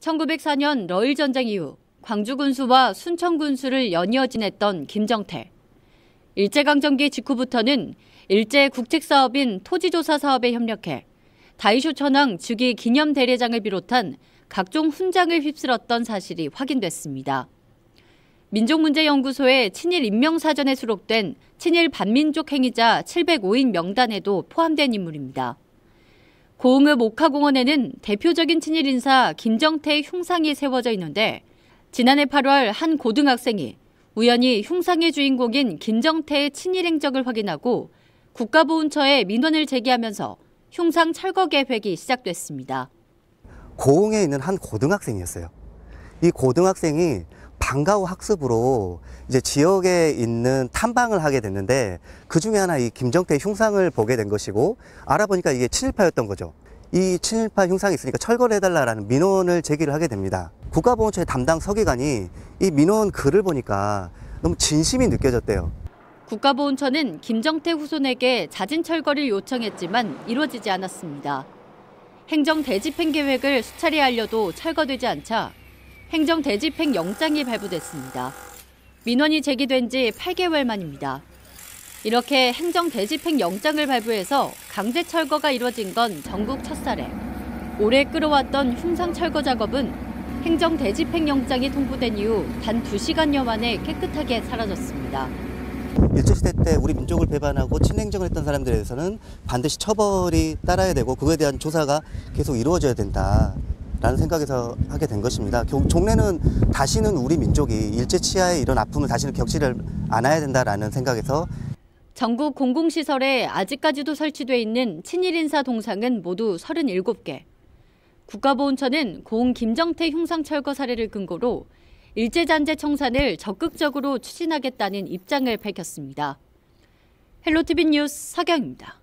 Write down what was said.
1904년 러일 전쟁 이후 광주 군수와 순천 군수를 연이어 지냈던 김정태. 일제강점기 직후부터는 일제 국책 사업인 토지조사 사업에 협력해 다이쇼 천황 즉위 기념 대례장을 비롯한 각종 훈장을 휩쓸었던 사실이 확인됐습니다. 민족문제연구소의 친일 인명사전에 수록된 친일 반민족 행위자 705인 명단에도 포함된 인물입니다. 고흥읍 옥하공원에는 대표적인 친일 인사 김정태의 흉상이 세워져 있는데 지난해 8월 한 고등학생이 우연히 흉상의 주인공인 김정태의 친일 행적을 확인하고 국가보훈처에 민원을 제기하면서 흉상 철거 계획이 시작됐습니다. 고흥에 있는 한 고등학생이었어요. 이 고등학생이 방과 후 학습으로 이제 지역에 있는 탐방을 하게 됐는데 그 중에 하나 이 김정태 흉상을 보게 된 것이고 알아보니까 이게 친일파였던 거죠. 이 친일파 흉상이 있으니까 철거를 해달라는 민원을 제기를 하게 됩니다. 국가보훈처의 담당 서기관이 이 민원 글을 보니까 너무 진심이 느껴졌대요. 국가보훈처는 김정태 후손에게 자진 철거를 요청했지만 이루어지지 않았습니다. 행정 대집행 계획을 수차례 알려도 철거되지 않자 행정 대집행 영장이 발부됐습니다. 민원이 제기된 지 8개월 만입니다. 이렇게 행정 대집행 영장을 발부해서 강제 철거가 이뤄진 건 전국 첫 사례. 오래 끌어왔던 흉상 철거 작업은 행정 대집행 영장이 통보된 이후 단 2시간여 만에 깨끗하게 사라졌습니다. 일제시대 때 우리 민족을 배반하고 친행정을 했던 사람들에 대해서는 반드시 처벌이 따라야 되고 그거에 대한 조사가 계속 이루어져야 된다. 라는 생각에서 하게 된 것입니다. 종래는 다시는 우리 민족이 일제 치하의 이런 아픔을 다시는 겪지를 않아야 된다라는 생각에서 전국 공공시설에 아직까지도 설치돼 있는 친일 인사 동상은 모두 37개. 국가보훈처는 고흥 김정태 흉상 철거 사례를 근거로 일제잔재 청산을 적극적으로 추진하겠다는 입장을 밝혔습니다. 헬로티비 뉴스 서경입니다.